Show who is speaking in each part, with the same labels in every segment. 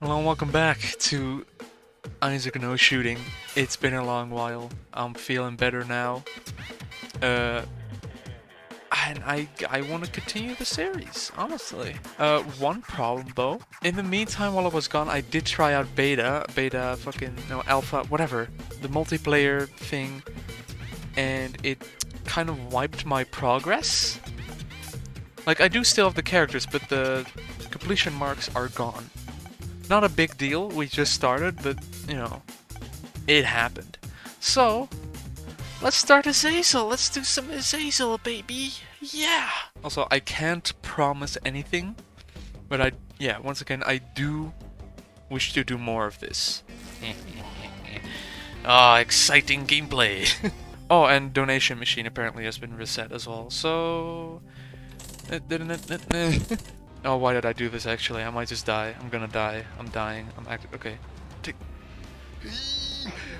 Speaker 1: Hello and welcome back to Isaac No Shooting. It's been a long while. I'm feeling better now. Uh, and I I want to continue the series, honestly. Uh, one problem though. In the meantime, while I was gone, I did try out beta, beta, fucking no alpha, whatever, the multiplayer thing, and it kind of wiped my progress. Like I do still have the characters, but the completion marks are gone. Not a big deal. We just started, but you know, it happened. So Let's start Azazel. Let's do some Azazel, baby. Yeah. Also, I can't promise anything, but I, yeah, once again, I do wish to do more of this. Ah, exciting gameplay. oh, and donation machine apparently has been reset as well. So, oh, why did I do this? Actually, I might just die. I'm gonna die. I'm dying. I'm act. Okay. Take.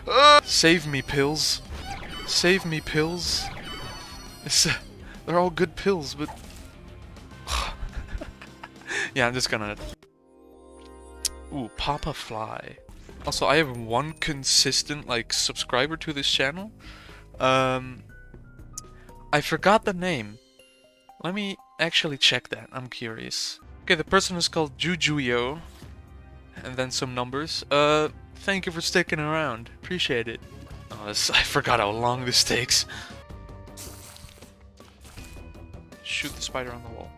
Speaker 1: Save me, pills. Save me, pills. Uh, they're all good pills, but... yeah, I'm just gonna... Ooh, Papa Fly. Also, I have one consistent, like, subscriber to this channel. Um... I forgot the name. Let me actually check that. I'm curious. Okay, the person is called Jujuyo. And then some numbers. Uh, thank you for sticking around. Appreciate it. Oh, this, I forgot how long this takes. Shoot the spider on the wall.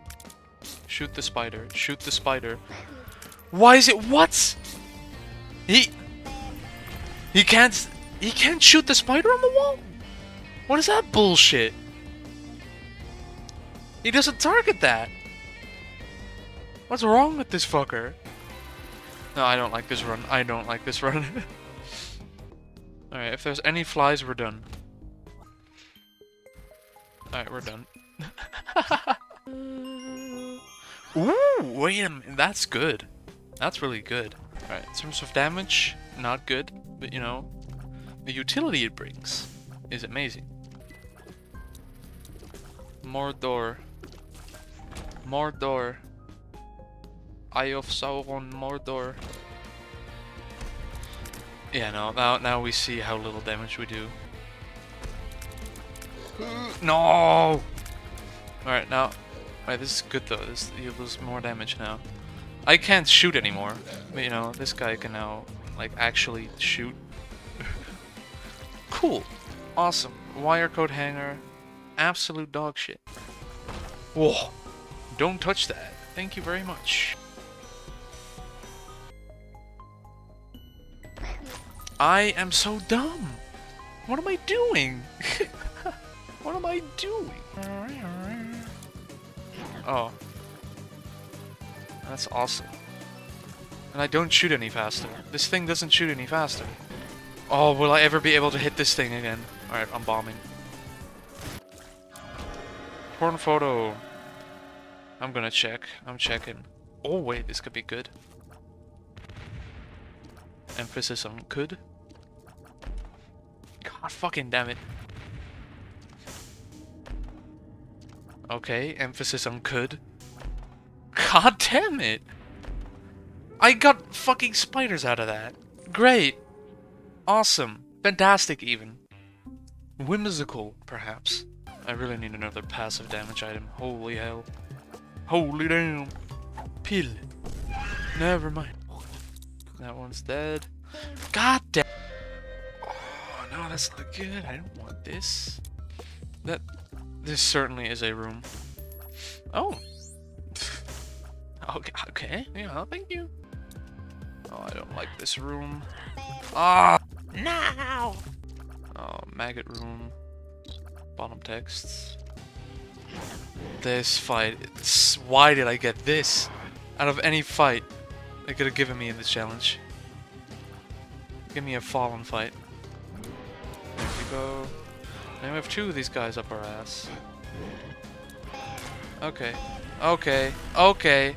Speaker 1: Shoot the spider. Shoot the spider. Why is it- what? He- He can't- He can't shoot the spider on the wall? What is that bullshit? He doesn't target that. What's wrong with this fucker? No, I don't like this run. I don't like this run. Alright, if there's any flies, we're done. Alright, we're done. Ooh, wait a minute, that's good. That's really good. Alright, in terms of damage, not good, but you know, the utility it brings is amazing. More door. Eye of Sauron, Mordor. Yeah, no, now, now we see how little damage we do. No! Alright, now... Alright, this is good though, this, you lose more damage now. I can't shoot anymore, but you know, this guy can now, like, actually shoot. cool. Awesome. Wire coat hanger. Absolute dog shit. Whoa. Don't touch that. Thank you very much. I am so dumb. What am I doing? what am I doing? Oh. That's awesome. And I don't shoot any faster. This thing doesn't shoot any faster. Oh, will I ever be able to hit this thing again? Alright, I'm bombing. Porn photo. I'm gonna check. I'm checking. Oh wait, this could be good. Emphasis on could. God fucking damn it. Okay, emphasis on could. God damn it! I got fucking spiders out of that. Great. Awesome. Fantastic even. Whimsical, perhaps. I really need another passive damage item. Holy hell. Holy damn. Pill. Never mind. That one's dead. God damn. Oh, no, that's not good. I don't want this. That... This certainly is a room. Oh. Okay, okay. Yeah, thank you. Oh, I don't like this room. Ah! Now. Oh, maggot room. Bottom texts. This fight. It's, why did I get this? Out of any fight they could have given me in this challenge. Give me a fallen fight There we go. Now we have two of these guys up our ass. Okay. Okay. Okay.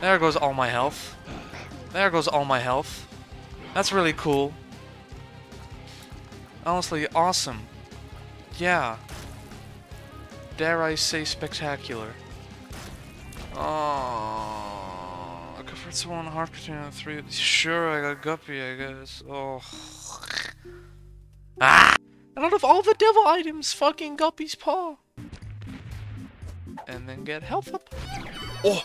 Speaker 1: There goes all my health. There goes all my health. That's really cool. Honestly, awesome. Yeah. Dare I say spectacular. Oh, I That's one hard container three. Sure, I got guppy, I guess. Oh. Ah! And out of all the devil items, fucking guppy's paw. And then get health up. Oh!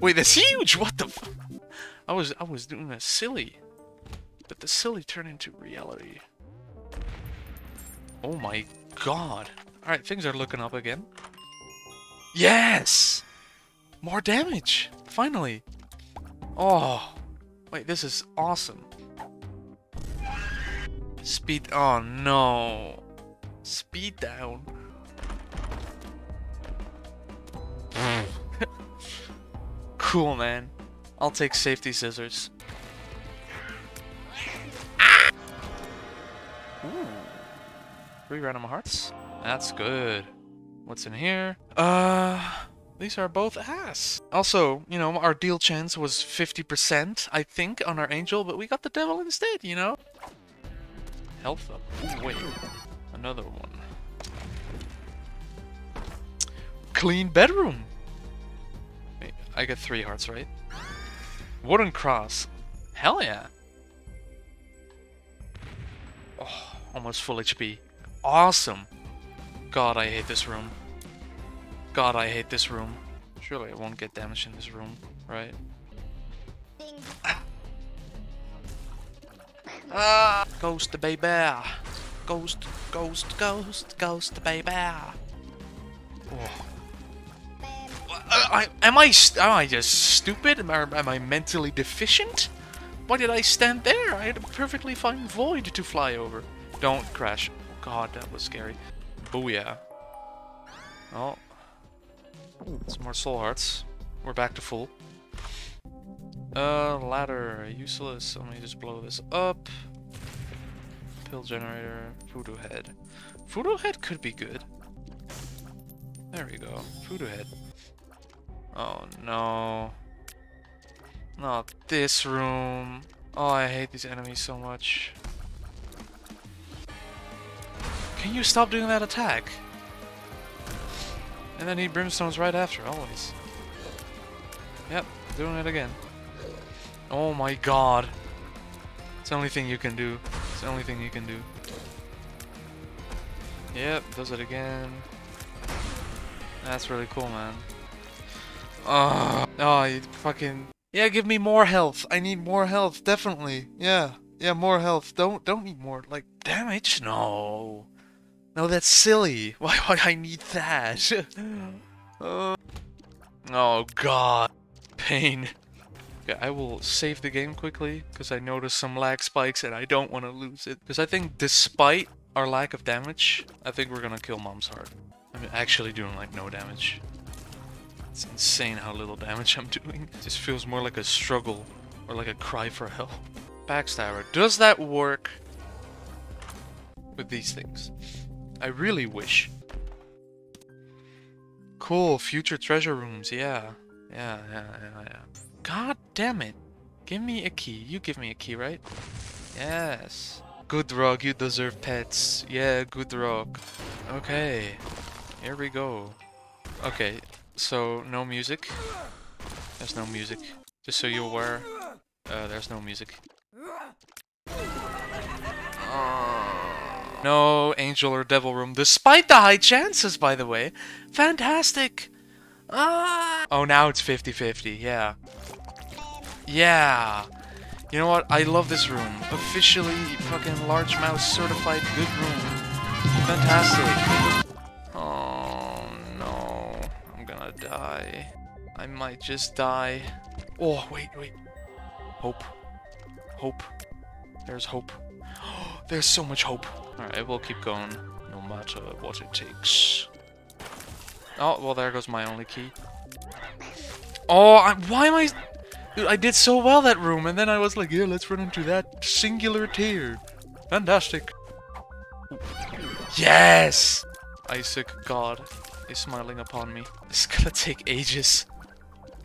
Speaker 1: Wait, that's huge! What the I was I was doing a silly. But the silly turned into reality. Oh my god. Alright, things are looking up again. Yes! More damage! Finally! Oh! Wait, this is awesome. Speed- oh no! Speed down. cool, man. I'll take safety scissors. Ah! Ooh. Three random hearts? That's good. What's in here? Uh, these are both ass. Also, you know, our deal chance was 50%, I think, on our angel, but we got the devil instead, you know? Health up. Ooh, wait. Another one. Clean bedroom! Wait, I get three hearts, right? Wooden cross. Hell yeah. Oh, almost full HP. Awesome. God, I hate this room. God, I hate this room. Surely I won't get damaged in this room, right? Ah! Ghost baby! Ghost, ghost, ghost, ghost baby! Oh. I, am I am I just stupid? Am I, am I mentally deficient? Why did I stand there? I had a perfectly fine void to fly over. Don't crash. God, that was scary. Booyah. Oh. Some more soul hearts. We're back to full. Uh, ladder. Useless. Let me just blow this up. Pill generator. Voodoo head. Voodoo head could be good. There we go. Voodoo head. Oh no. Not this room. Oh, I hate these enemies so much. Can you stop doing that attack? And then he brimstones right after, always. Yep, doing it again. Oh my god. It's the only thing you can do. It's the only thing you can do. Yep, does it again. That's really cool, man. Oh, oh, you fucking... Yeah, give me more health. I need more health, definitely. Yeah, yeah, more health. Don't, don't need more, like, damage? No. No, that's silly. Why would I need that? uh, oh, God. Pain. Okay, I will save the game quickly, because I noticed some lag spikes and I don't want to lose it. Because I think despite our lack of damage, I think we're gonna kill Mom's heart. I'm actually doing, like, no damage. It's insane how little damage I'm doing. It just feels more like a struggle or like a cry for help. Backstabber. Does that work with these things? I really wish. Cool, future treasure rooms, yeah. Yeah, yeah, yeah, yeah. God damn it. Give me a key. You give me a key, right? Yes. Good rock, you deserve pets. Yeah, good rock. Okay. Here we go. Okay, so, no music. There's no music. Just so you're aware, uh, there's no music. No angel or devil room, despite the high chances, by the way. Fantastic! Ah! Oh, now it's 50-50, yeah. Yeah! You know what? I love this room. Officially fucking large mouse certified good room. Fantastic. Oh, no. I'm gonna die. I might just die. Oh, wait, wait. Hope. Hope. There's hope. There's so much hope. Alright, we'll keep going, no matter what it takes. Oh, well, there goes my only key. Oh, I, why am I... Dude, I did so well that room, and then I was like, yeah, let's run into that singular tear. Fantastic. Yes! Isaac God is smiling upon me. It's gonna take ages.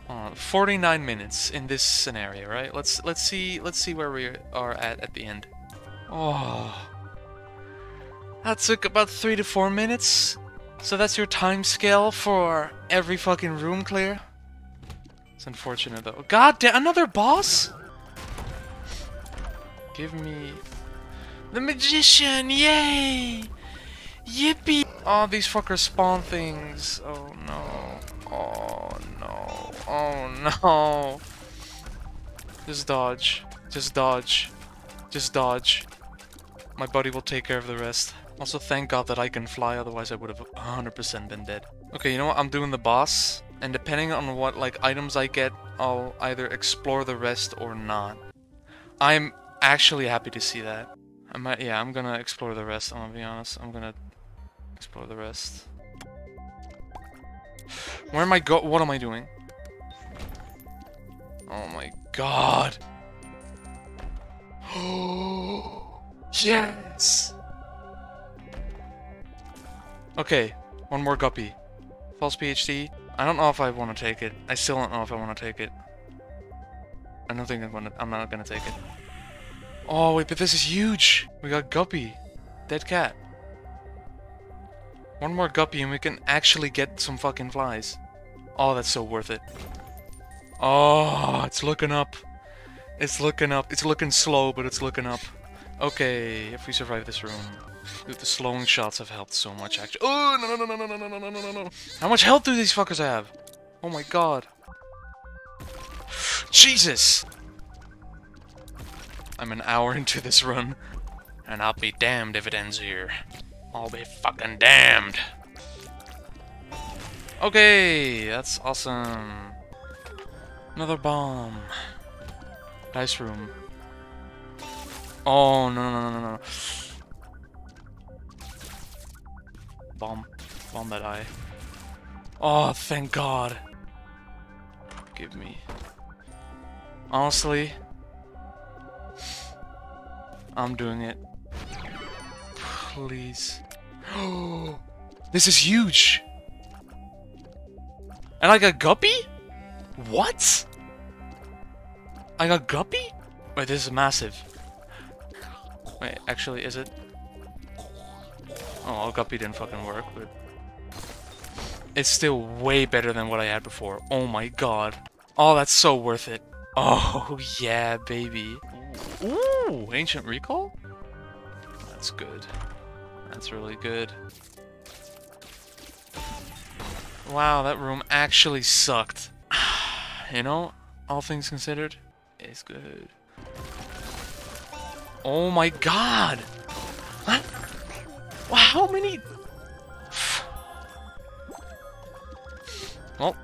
Speaker 1: Uh, 49 minutes in this scenario, right? Let's let's see let's see where we are at at the end. Oh, that took about three to four minutes. So that's your time scale for every fucking room clear. It's unfortunate though. God damn, another boss? Give me the magician, yay! Yippee! Oh, these fuckers spawn things. Oh no. Oh no. Oh no. Just dodge. Just dodge. Just dodge. My buddy will take care of the rest. Also, thank God that I can fly, otherwise I would have 100% been dead. Okay, you know what? I'm doing the boss, and depending on what, like, items I get, I'll either explore the rest or not. I'm actually happy to see that. I might, yeah, I'm gonna explore the rest, I'm gonna be honest. I'm gonna explore the rest. Where am I go- what am I doing? Oh my god! Oh, yes! Okay, one more guppy. False PhD. I don't know if I want to take it. I still don't know if I want to take it. I don't think I'm gonna. I'm not gonna take it. Oh wait, but this is huge. We got guppy, dead cat. One more guppy and we can actually get some fucking flies. Oh, that's so worth it. Oh, it's looking up. It's looking up. It's looking slow, but it's looking up. Okay, if we survive this room. Dude, the slowing shots have helped so much, actually. Oh, no, no, no, no, no, no, no, no, no, no. How much health do these fuckers have? Oh my god. Jesus! I'm an hour into this run, and I'll be damned if it ends here. I'll be fucking damned. Okay, that's awesome. Another bomb. Dice room. Oh, no, no, no, no, no. Bomb. Bomb that eye. Oh, thank God. Give me. Honestly, I'm doing it. Please. Oh, this is huge. And I got Guppy? What? I got Guppy? Wait, this is massive. Wait, actually, is it? Oh, Guppy didn't fucking work, but... It's still way better than what I had before. Oh my god. Oh, that's so worth it. Oh, yeah, baby. Ooh, Ancient Recall? That's good. That's really good. Wow, that room actually sucked. you know, all things considered, it's good. Oh my god! What? How many... Well,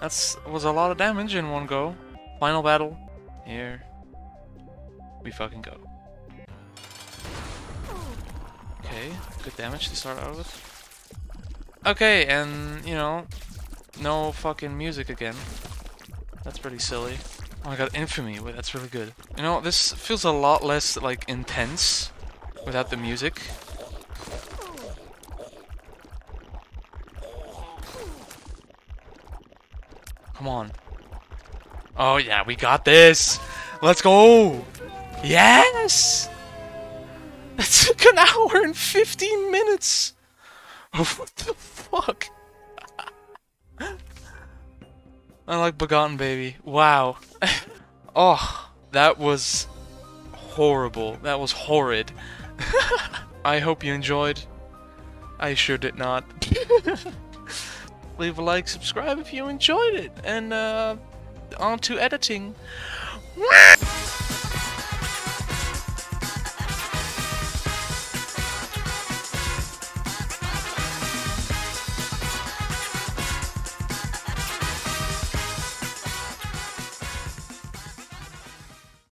Speaker 1: that's was a lot of damage in one go. Final battle. Here we fucking go. Okay, good damage to start out with. Okay, and, you know, no fucking music again. That's pretty silly. Oh, I got Infamy. Wait, that's really good. You know, this feels a lot less, like, intense without the music. Come on. Oh, yeah, we got this! Let's go! Yes! That took an hour and 15 minutes! what the fuck? I like Begotten Baby. Wow. oh, that was horrible. That was horrid. I hope you enjoyed. I sure did not. Leave a like, subscribe if you enjoyed it, and uh, on to editing.